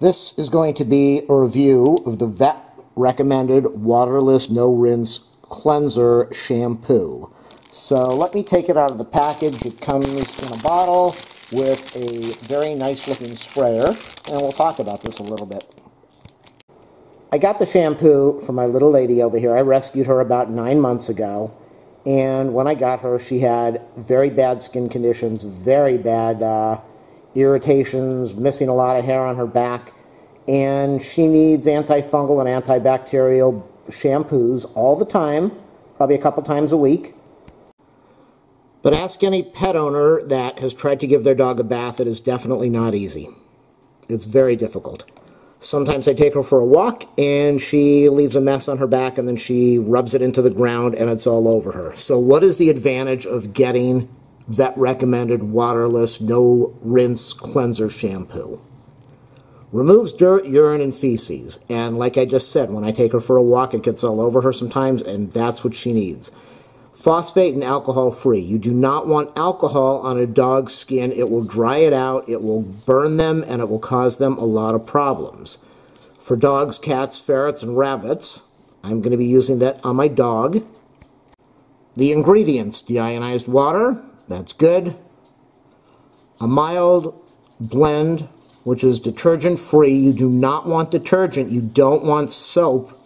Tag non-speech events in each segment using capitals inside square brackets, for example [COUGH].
This is going to be a review of the vet recommended waterless no rinse cleanser shampoo. So let me take it out of the package. It comes in a bottle with a very nice looking sprayer and we'll talk about this a little bit. I got the shampoo for my little lady over here. I rescued her about nine months ago and when I got her she had very bad skin conditions, very bad uh, irritations, missing a lot of hair on her back, and she needs antifungal and antibacterial shampoos all the time, probably a couple times a week. But ask any pet owner that has tried to give their dog a bath, it is definitely not easy. It's very difficult. Sometimes I take her for a walk and she leaves a mess on her back and then she rubs it into the ground and it's all over her. So what is the advantage of getting vet recommended waterless no rinse cleanser shampoo. Removes dirt, urine, and feces. And like I just said, when I take her for a walk, it gets all over her sometimes, and that's what she needs. Phosphate and alcohol free. You do not want alcohol on a dog's skin. It will dry it out, it will burn them, and it will cause them a lot of problems. For dogs, cats, ferrets, and rabbits, I'm going to be using that on my dog. The ingredients deionized water, that's good. A mild blend, which is detergent free. You do not want detergent. You don't want soap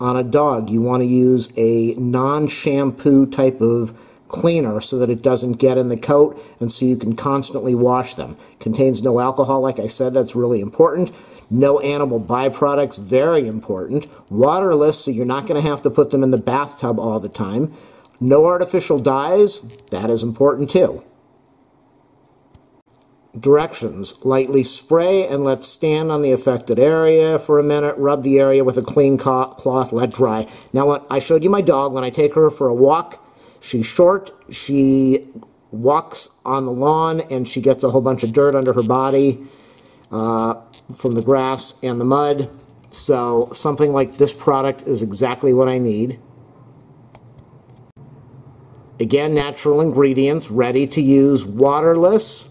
on a dog. You want to use a non-shampoo type of cleaner so that it doesn't get in the coat and so you can constantly wash them. Contains no alcohol, like I said, that's really important. No animal byproducts, very important. Waterless, so you're not going to have to put them in the bathtub all the time. No artificial dyes, that is important too. Directions. Lightly spray and let stand on the affected area for a minute. Rub the area with a clean cloth, let dry. Now, what I showed you my dog. When I take her for a walk, she's short. She walks on the lawn and she gets a whole bunch of dirt under her body uh, from the grass and the mud. So something like this product is exactly what I need. Again, natural ingredients, ready to use, waterless.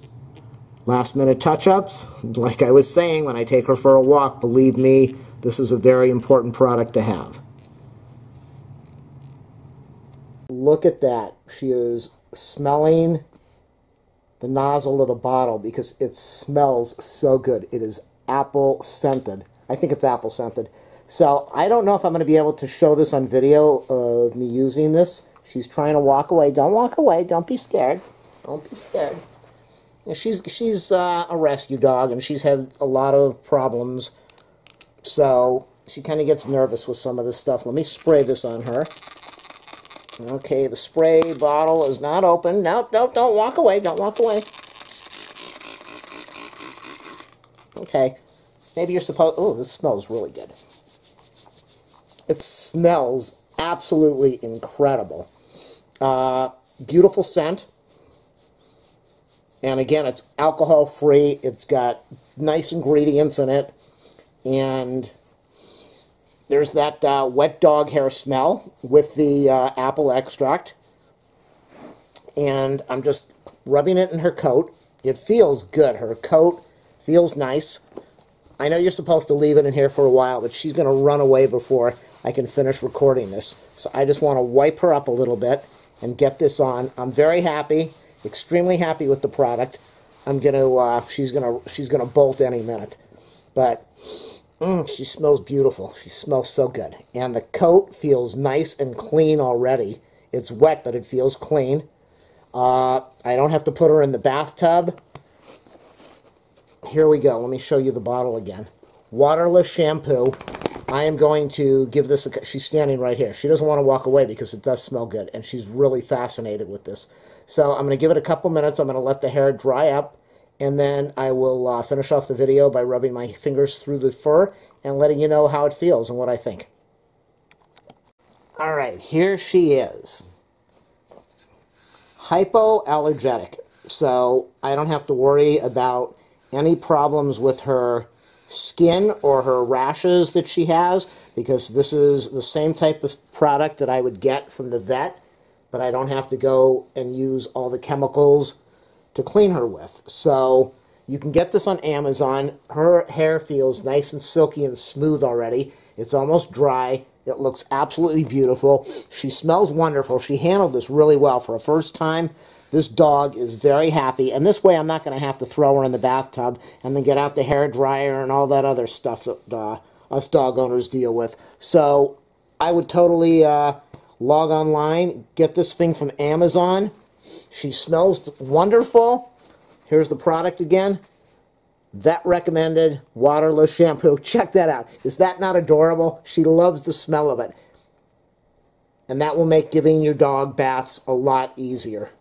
Last minute touch-ups. [LAUGHS] Like I was saying, when I take her for a walk, believe me, this is a very important product to have. Look at that. She is smelling the nozzle of the bottle because it smells so good. It is apple scented. I think it's apple scented. So I don't know if I'm going to be able to show this on video of me using this. She's trying to walk away. Don't walk away. Don't be scared. Don't be scared. And she's she's uh, a rescue dog, and she's had a lot of problems. So she kind of gets nervous with some of this stuff. Let me spray this on her. Okay, the spray bottle is not open. Nope, nope, don't walk away. Don't walk away. Okay. Maybe you're supposed... Oh, this smells really good. It smells absolutely incredible. Uh, beautiful scent. And again, it's alcohol free. It's got nice ingredients in it. And there's that uh, wet dog hair smell with the uh, apple extract. And I'm just rubbing it in her coat. It feels good. Her coat feels nice. I know you're supposed to leave it in here for a while, but she's going to run away before I can finish recording this. So I just want to wipe her up a little bit and get this on. I'm very happy, extremely happy with the product. I'm gonna, uh, she's gonna, she's gonna bolt any minute, but mm, she smells beautiful. She smells so good, and the coat feels nice and clean already. It's wet, but it feels clean. Uh, I don't have to put her in the bathtub. Here we go. Let me show you the bottle again. Waterless shampoo. I am going to give this a... She's standing right here. She doesn't want to walk away because it does smell good, and she's really fascinated with this. So I'm going to give it a couple minutes. I'm going to let the hair dry up, and then I will uh, finish off the video by rubbing my fingers through the fur and letting you know how it feels and what I think. All right, here she is. Hypoallergenic. So I don't have to worry about any problems with her skin or her rashes that she has because this is the same type of product that I would get from the vet, but I don't have to go and use all the chemicals to clean her with. So You can get this on Amazon. Her hair feels nice and silky and smooth already. It's almost dry. It looks absolutely beautiful. She smells wonderful. She handled this really well for a first time. This dog is very happy, and this way I'm not going to have to throw her in the bathtub and then get out the hair dryer and all that other stuff that uh, us dog owners deal with. So I would totally uh, log online, get this thing from Amazon. She smells wonderful. Here's the product again. Vet recommended waterless shampoo. [LAUGHS] Check that out. Is that not adorable? She loves the smell of it. And that will make giving your dog baths a lot easier.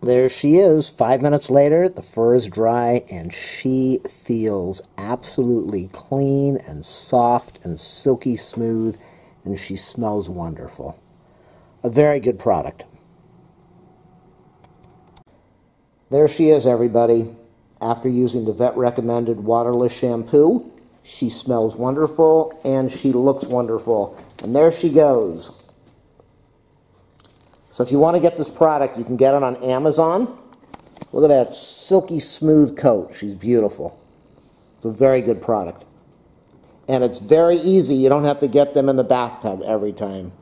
There she is. Five minutes later, the fur is dry and she feels absolutely clean and soft and silky smooth and she smells wonderful. A very good product. There she is, everybody. After using the vet recommended waterless shampoo, she smells wonderful and she looks wonderful. And there she goes. So if you want to get this product, you can get it on Amazon. Look at that silky smooth coat. She's beautiful. It's a very good product. And it's very easy. You don't have to get them in the bathtub every time.